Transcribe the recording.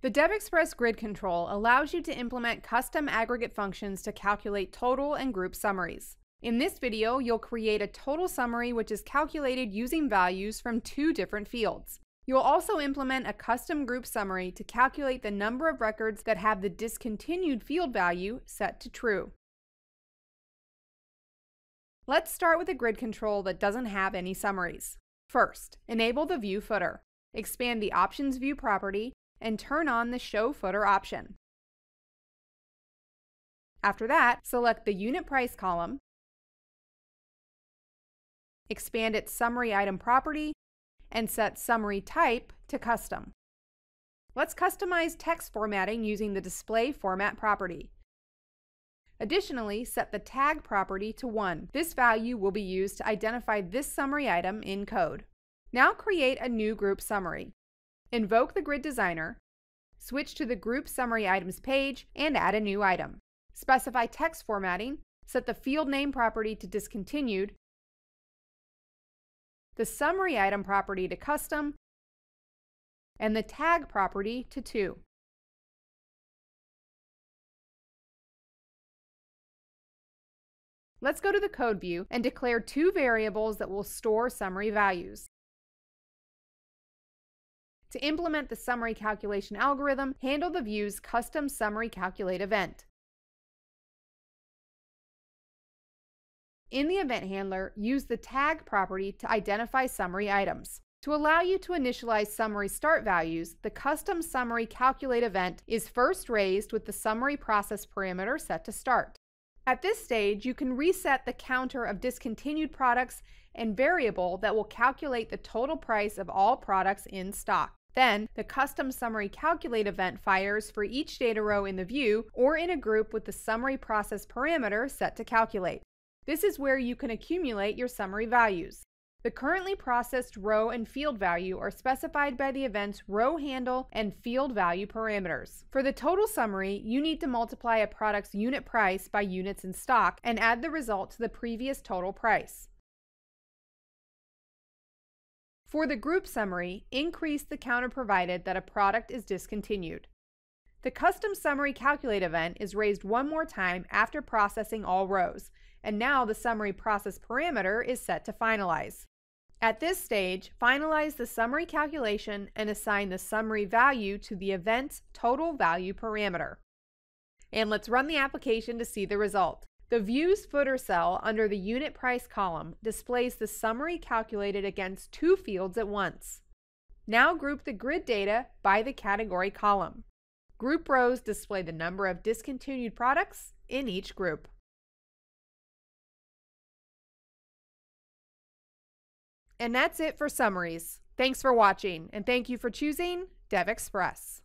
The DevExpress grid control allows you to implement custom aggregate functions to calculate total and group summaries. In this video, you'll create a total summary which is calculated using values from two different fields. You'll also implement a custom group summary to calculate the number of records that have the discontinued field value set to true. Let's start with a grid control that doesn't have any summaries. First, enable the View footer. Expand the Options View property and turn on the Show Footer option. After that, select the Unit Price column, expand its Summary Item property, and set Summary Type to Custom. Let's customize text formatting using the Display Format property. Additionally, set the tag property to 1. This value will be used to identify this summary item in code. Now create a new group summary. Invoke the Grid Designer, switch to the Group Summary Items page, and add a new item. Specify text formatting, set the field name property to discontinued, the summary item property to custom, and the tag property to 2. Let's go to the code view and declare two variables that will store summary values. To implement the summary calculation algorithm, handle the view's custom summary calculate event. In the event handler, use the tag property to identify summary items. To allow you to initialize summary start values, the custom summary calculate event is first raised with the summary process parameter set to start. At this stage, you can reset the counter of discontinued products and variable that will calculate the total price of all products in stock. Then, the custom summary calculate event fires for each data row in the view or in a group with the summary process parameter set to calculate. This is where you can accumulate your summary values. The currently processed row and field value are specified by the event's row handle and field value parameters. For the total summary, you need to multiply a product's unit price by units in stock and add the result to the previous total price. For the group summary, increase the counter provided that a product is discontinued. The custom summary calculate event is raised one more time after processing all rows, and now the summary process parameter is set to finalize. At this stage, finalize the summary calculation and assign the summary value to the event's total value parameter. And let's run the application to see the result. The Views footer cell under the Unit Price column displays the summary calculated against two fields at once. Now group the grid data by the category column. Group rows display the number of discontinued products in each group. And that's it for summaries. Thanks for watching, and thank you for choosing DevExpress.